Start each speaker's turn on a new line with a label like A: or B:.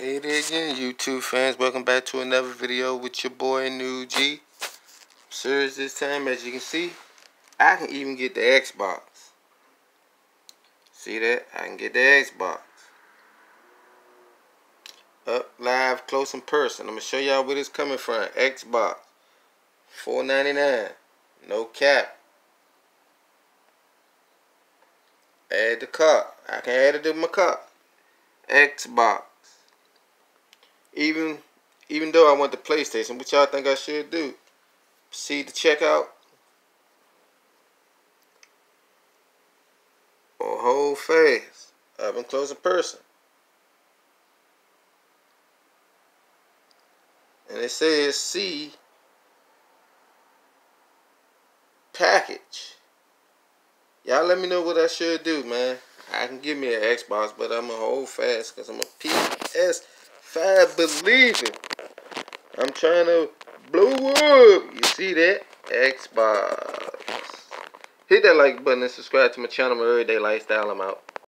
A: Hey there again, YouTube fans. Welcome back to another video with your boy New G. serious this time, as you can see, I can even get the Xbox. See that? I can get the Xbox. Up live, close in person. I'm gonna show y'all where this coming from. Xbox, $4.99. No cap. Add the cart. I can add it to my cart. Xbox. Even even though I want the PlayStation, which y'all think I should do? See the checkout? Or hold fast. Up and close in person. And it says C package. Y'all let me know what I should do, man. I can give me an Xbox, but I'm a hold fast because I'm a PS5 believer. I'm trying to blow up. You see that? Xbox. Hit that like button and subscribe to my channel, my everyday lifestyle. I'm out.